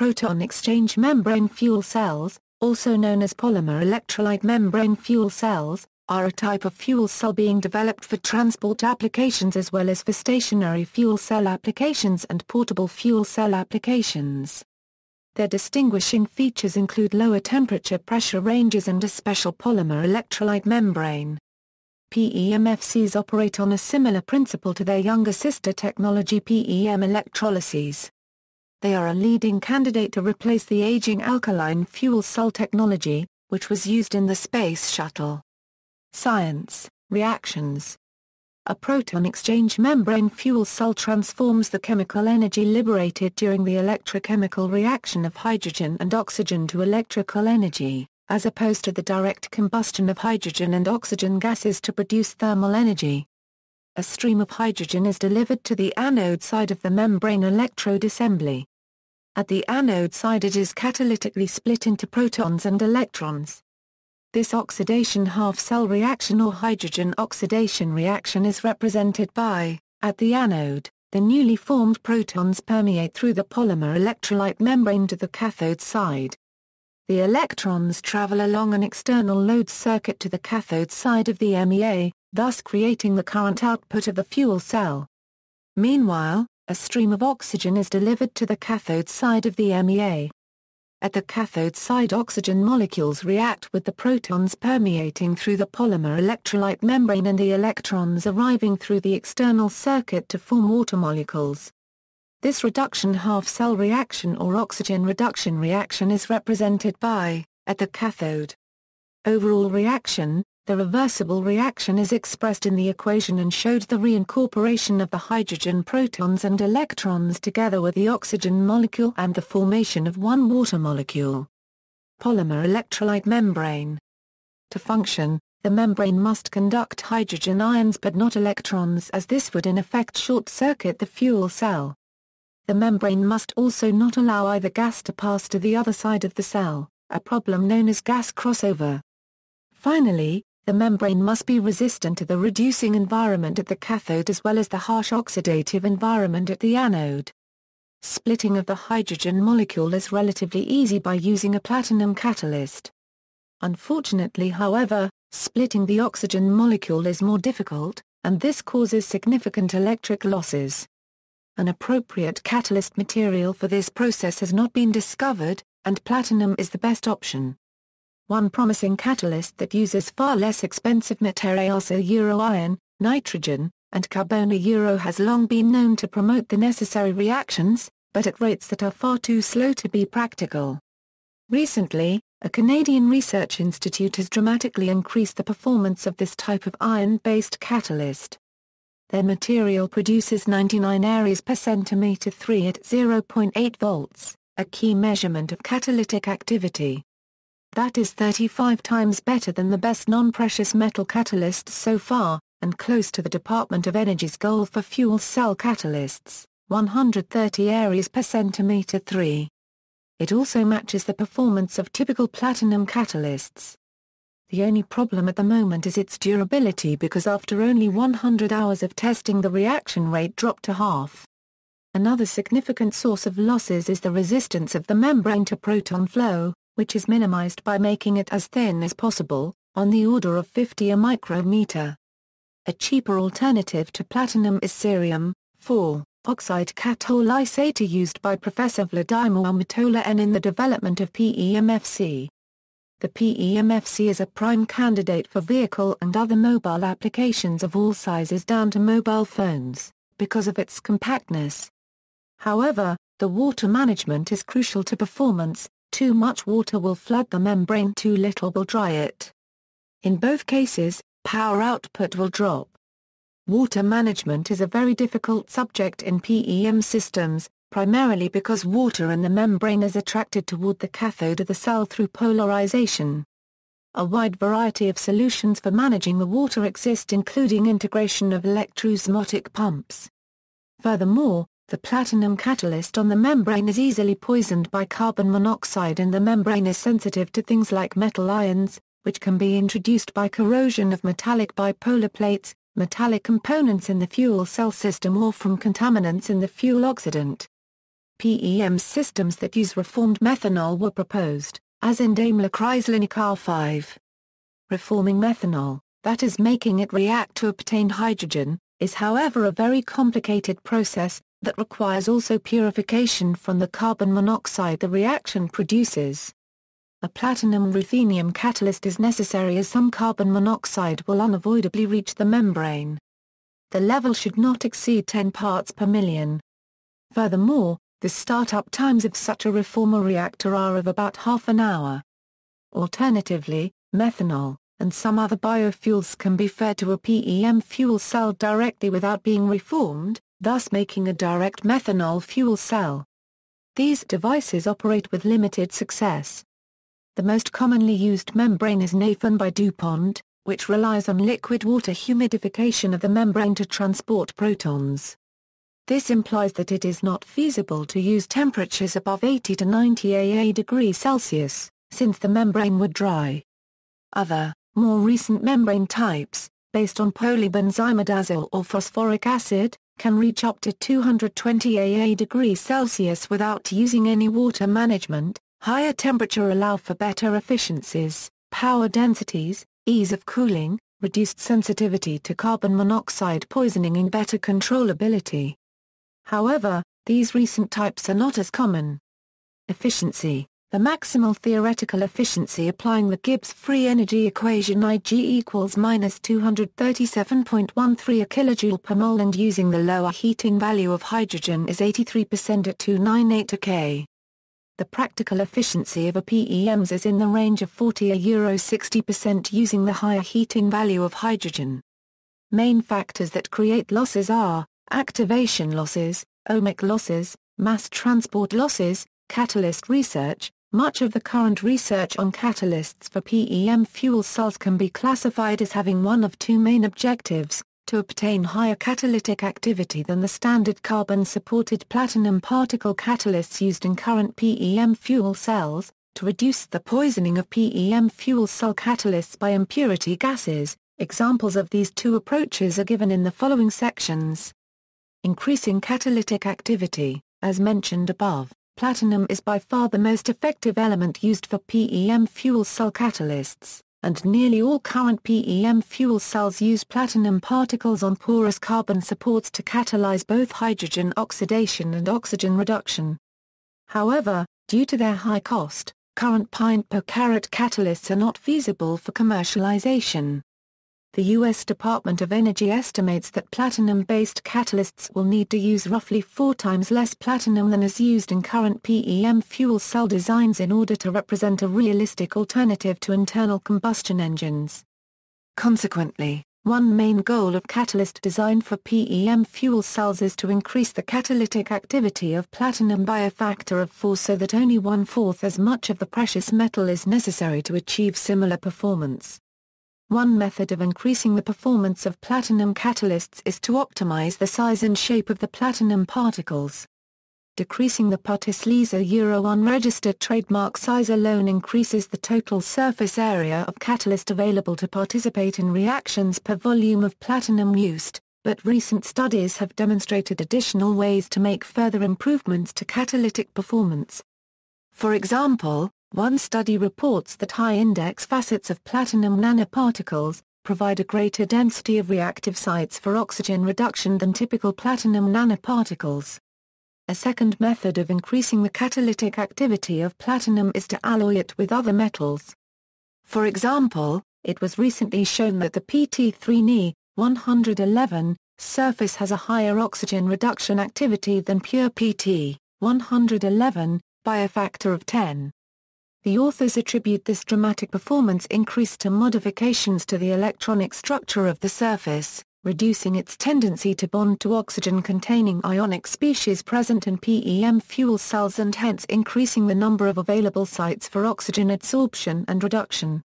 proton exchange membrane fuel cells, also known as polymer electrolyte membrane fuel cells, are a type of fuel cell being developed for transport applications as well as for stationary fuel cell applications and portable fuel cell applications. Their distinguishing features include lower temperature pressure ranges and a special polymer electrolyte membrane. PEMFCs operate on a similar principle to their younger sister technology PEM electrolysis. They are a leading candidate to replace the aging alkaline fuel cell technology, which was used in the Space Shuttle. Science, reactions. A proton exchange membrane fuel cell transforms the chemical energy liberated during the electrochemical reaction of hydrogen and oxygen to electrical energy, as opposed to the direct combustion of hydrogen and oxygen gases to produce thermal energy. A stream of hydrogen is delivered to the anode side of the membrane electrode assembly. At the anode side it is catalytically split into protons and electrons. This oxidation half-cell reaction or hydrogen oxidation reaction is represented by, at the anode, the newly formed protons permeate through the polymer electrolyte membrane to the cathode side. The electrons travel along an external load circuit to the cathode side of the MEA, thus creating the current output of the fuel cell. Meanwhile, a stream of oxygen is delivered to the cathode side of the MEA. At the cathode side oxygen molecules react with the protons permeating through the polymer electrolyte membrane and the electrons arriving through the external circuit to form water molecules. This reduction half-cell reaction or oxygen reduction reaction is represented by, at the cathode. Overall reaction, the reversible reaction is expressed in the equation and showed the reincorporation of the hydrogen protons and electrons together with the oxygen molecule and the formation of one water molecule. Polymer electrolyte membrane. To function, the membrane must conduct hydrogen ions but not electrons as this would in effect short-circuit the fuel cell. The membrane must also not allow either gas to pass to the other side of the cell, a problem known as gas crossover. Finally, the membrane must be resistant to the reducing environment at the cathode as well as the harsh oxidative environment at the anode. Splitting of the hydrogen molecule is relatively easy by using a platinum catalyst. Unfortunately however, splitting the oxygen molecule is more difficult, and this causes significant electric losses. An appropriate catalyst material for this process has not been discovered, and platinum is the best option. One promising catalyst that uses far less expensive materials are nitrogen, and carbon euro has long been known to promote the necessary reactions, but at rates that are far too slow to be practical. Recently, a Canadian research institute has dramatically increased the performance of this type of iron-based catalyst. Their material produces 99 areas per centimeter 3 at 0.8 volts, a key measurement of catalytic activity. That is 35 times better than the best non-precious metal catalysts so far, and close to the Department of Energy's goal for fuel cell catalysts, 130 areas per centimeter 3. It also matches the performance of typical platinum catalysts. The only problem at the moment is its durability because after only 100 hours of testing the reaction rate dropped to half. Another significant source of losses is the resistance of the membrane to proton flow, which is minimized by making it as thin as possible, on the order of 50 a micrometer. A cheaper alternative to platinum is cerium, 4, oxide catholicate used by Professor Vladimir Matolín in the development of PEMFC. The PEMFC is a prime candidate for vehicle and other mobile applications of all sizes down to mobile phones, because of its compactness. However, the water management is crucial to performance, too much water will flood the membrane too little will dry it. In both cases, power output will drop. Water management is a very difficult subject in PEM systems, primarily because water in the membrane is attracted toward the cathode of the cell through polarization. A wide variety of solutions for managing the water exist including integration of electroosmotic pumps. Furthermore, the platinum catalyst on the membrane is easily poisoned by carbon monoxide and the membrane is sensitive to things like metal ions, which can be introduced by corrosion of metallic bipolar plates, metallic components in the fuel cell system or from contaminants in the fuel oxidant. PEM systems that use reformed methanol were proposed, as in Daimler-Chrysler Car 5. Reforming methanol, that is making it react to obtain hydrogen, is however a very complicated process, that requires also purification from the carbon monoxide the reaction produces. A platinum-ruthenium catalyst is necessary as some carbon monoxide will unavoidably reach the membrane. The level should not exceed 10 parts per million. Furthermore, the startup times of such a reformer reactor are of about half an hour. Alternatively, methanol, and some other biofuels can be fed to a PEM fuel cell directly without being reformed, thus making a direct methanol fuel cell. These devices operate with limited success. The most commonly used membrane is Nafion by DuPont, which relies on liquid water humidification of the membrane to transport protons. This implies that it is not feasible to use temperatures above 80 to 90 AA degrees Celsius, since the membrane would dry. Other, more recent membrane types, based on polybenzimidazole or phosphoric acid, can reach up to 220 AA degrees Celsius without using any water management. Higher temperature allow for better efficiencies, power densities, ease of cooling, reduced sensitivity to carbon monoxide poisoning and better controllability. However, these recent types are not as common. Efficiency The maximal theoretical efficiency applying the Gibbs free energy equation Ig equals minus 237.13 a kilojoule per mole and using the lower heating value of hydrogen is 83% at 298 K. The practical efficiency of a PEMs is in the range of 40 a euro 60% using the higher heating value of hydrogen. Main factors that create losses are activation losses, ohmic losses, mass transport losses, catalyst research. Much of the current research on catalysts for PEM fuel cells can be classified as having one of two main objectives, to obtain higher catalytic activity than the standard carbon-supported platinum particle catalysts used in current PEM fuel cells, to reduce the poisoning of PEM fuel cell catalysts by impurity gases. Examples of these two approaches are given in the following sections. Increasing catalytic activity, as mentioned above, platinum is by far the most effective element used for PEM fuel cell catalysts, and nearly all current PEM fuel cells use platinum particles on porous carbon supports to catalyze both hydrogen oxidation and oxygen reduction. However, due to their high cost, current pint per carat catalysts are not feasible for commercialization. The U.S. Department of Energy estimates that platinum-based catalysts will need to use roughly four times less platinum than is used in current PEM fuel cell designs in order to represent a realistic alternative to internal combustion engines. Consequently, one main goal of catalyst design for PEM fuel cells is to increase the catalytic activity of platinum by a factor of 4 so that only one-fourth as much of the precious metal is necessary to achieve similar performance. One method of increasing the performance of platinum catalysts is to optimize the size and shape of the platinum particles. Decreasing the Partislesa Euro unregistered trademark size alone increases the total surface area of catalyst available to participate in reactions per volume of platinum used, but recent studies have demonstrated additional ways to make further improvements to catalytic performance. For example, one study reports that high-index facets of platinum nanoparticles, provide a greater density of reactive sites for oxygen reduction than typical platinum nanoparticles. A second method of increasing the catalytic activity of platinum is to alloy it with other metals. For example, it was recently shown that the PT3Ni 111 surface has a higher oxygen reduction activity than pure PT 111 by a factor of 10. The authors attribute this dramatic performance increase to modifications to the electronic structure of the surface, reducing its tendency to bond to oxygen-containing ionic species present in PEM fuel cells and hence increasing the number of available sites for oxygen adsorption and reduction.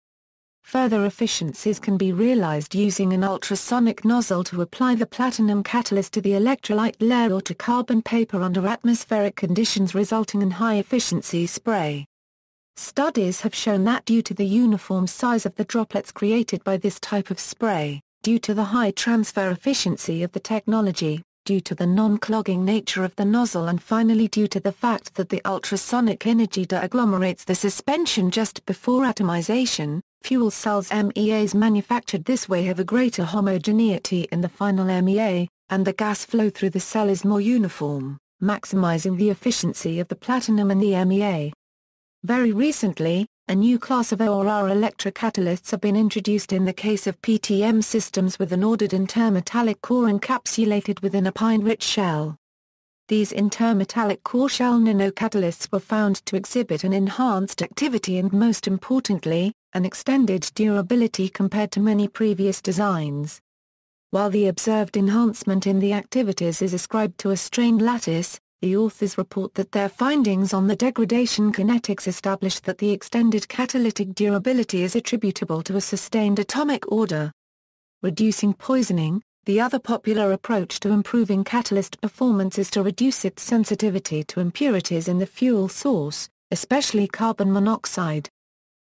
Further efficiencies can be realized using an ultrasonic nozzle to apply the platinum catalyst to the electrolyte layer or to carbon paper under atmospheric conditions resulting in high-efficiency spray. Studies have shown that due to the uniform size of the droplets created by this type of spray, due to the high transfer efficiency of the technology, due to the non-clogging nature of the nozzle and finally due to the fact that the ultrasonic energy deagglomerates the suspension just before atomization, fuel cells MEAs manufactured this way have a greater homogeneity in the final MEA, and the gas flow through the cell is more uniform, maximizing the efficiency of the platinum in the MEA. Very recently, a new class of OR electrocatalysts have been introduced in the case of PTM systems with an ordered intermetallic core encapsulated within a pine-rich shell. These intermetallic core shell nanocatalysts were found to exhibit an enhanced activity and most importantly, an extended durability compared to many previous designs. While the observed enhancement in the activities is ascribed to a strained lattice, the authors report that their findings on the degradation kinetics establish that the extended catalytic durability is attributable to a sustained atomic order. Reducing poisoning, the other popular approach to improving catalyst performance is to reduce its sensitivity to impurities in the fuel source, especially carbon monoxide.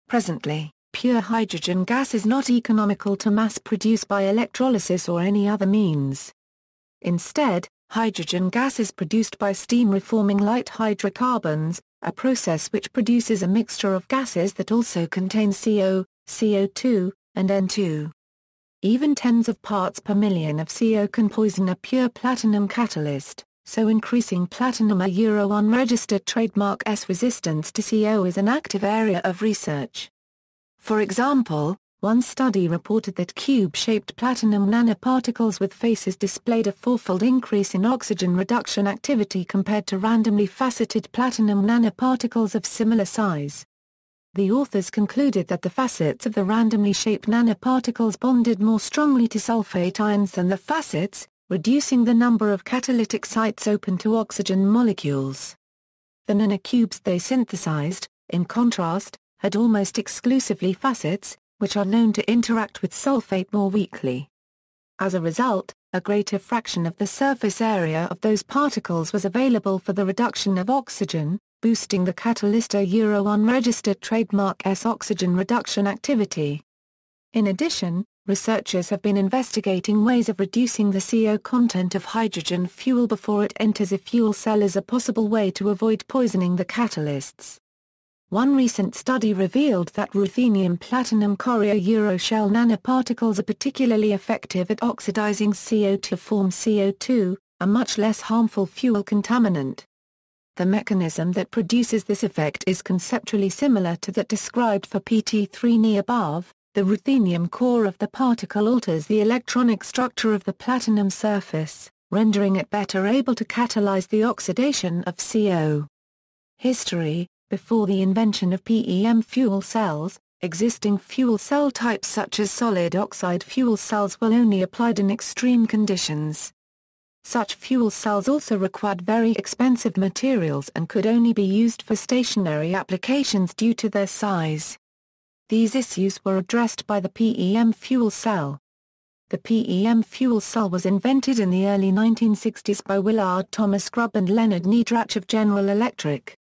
Presently, pure hydrogen gas is not economical to mass produce by electrolysis or any other means. Instead, Hydrogen gas is produced by steam reforming light hydrocarbons, a process which produces a mixture of gases that also contain CO, CO2, and N2. Even tens of parts per million of CO can poison a pure platinum catalyst, so increasing platinum a Euro unregistered trademark S resistance to CO is an active area of research. For example, one study reported that cube-shaped platinum nanoparticles with faces displayed a fourfold increase in oxygen reduction activity compared to randomly faceted platinum nanoparticles of similar size. The authors concluded that the facets of the randomly shaped nanoparticles bonded more strongly to sulfate ions than the facets, reducing the number of catalytic sites open to oxygen molecules. The nanocubes they synthesized, in contrast, had almost exclusively facets, which are known to interact with sulfate more weakly. As a result, a greater fraction of the surface area of those particles was available for the reduction of oxygen, boosting the Catalysta Euro 1 registered trademark S oxygen reduction activity. In addition, researchers have been investigating ways of reducing the CO content of hydrogen fuel before it enters a fuel cell as a possible way to avoid poisoning the catalysts. One recent study revealed that ruthenium platinum corio euro shell nanoparticles are particularly effective at oxidizing CO to form CO2, a much less harmful fuel contaminant. The mechanism that produces this effect is conceptually similar to that described for PT3Ni above. The ruthenium core of the particle alters the electronic structure of the platinum surface, rendering it better able to catalyze the oxidation of CO. History before the invention of PEM fuel cells, existing fuel cell types such as solid oxide fuel cells were only applied in extreme conditions. Such fuel cells also required very expensive materials and could only be used for stationary applications due to their size. These issues were addressed by the PEM fuel cell. The PEM fuel cell was invented in the early 1960s by Willard Thomas Grubb and Leonard Niedrach of General Electric.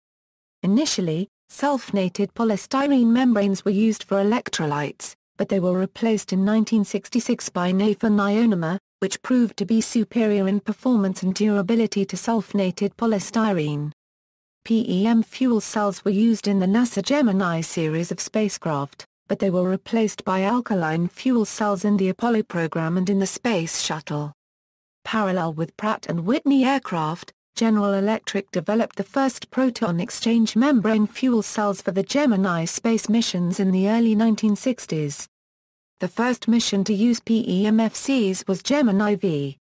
Initially, sulfonated polystyrene membranes were used for electrolytes, but they were replaced in 1966 by Nafion ionomer, which proved to be superior in performance and durability to sulfonated polystyrene. PEM fuel cells were used in the NASA Gemini series of spacecraft, but they were replaced by alkaline fuel cells in the Apollo program and in the Space Shuttle. Parallel with Pratt & Whitney aircraft, General Electric developed the first proton exchange membrane fuel cells for the Gemini space missions in the early 1960s. The first mission to use PEMFCs was Gemini V.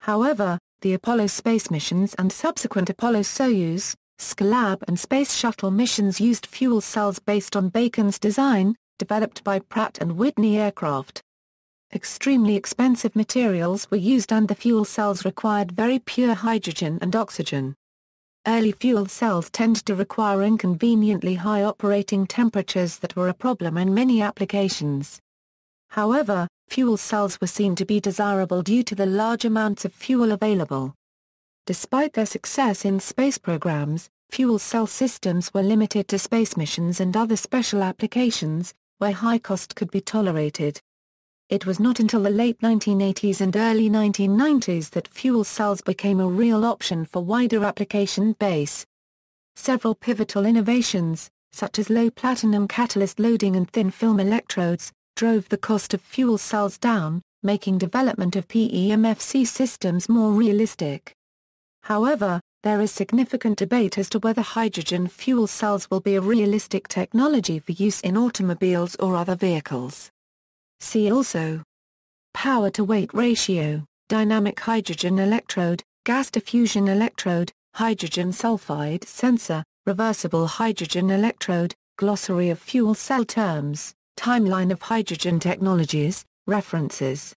However, the Apollo space missions and subsequent Apollo-Soyuz, Skylab and Space Shuttle missions used fuel cells based on Bacon's design, developed by Pratt & Whitney aircraft. Extremely expensive materials were used and the fuel cells required very pure hydrogen and oxygen. Early fuel cells tend to require inconveniently high operating temperatures that were a problem in many applications. However, fuel cells were seen to be desirable due to the large amounts of fuel available. Despite their success in space programs, fuel cell systems were limited to space missions and other special applications, where high cost could be tolerated. It was not until the late 1980s and early 1990s that fuel cells became a real option for wider application base. Several pivotal innovations, such as low platinum catalyst loading and thin film electrodes, drove the cost of fuel cells down, making development of PEMFC systems more realistic. However, there is significant debate as to whether hydrogen fuel cells will be a realistic technology for use in automobiles or other vehicles. See also. Power-to-weight ratio, dynamic hydrogen electrode, gas diffusion electrode, hydrogen sulfide sensor, reversible hydrogen electrode, glossary of fuel cell terms, timeline of hydrogen technologies, references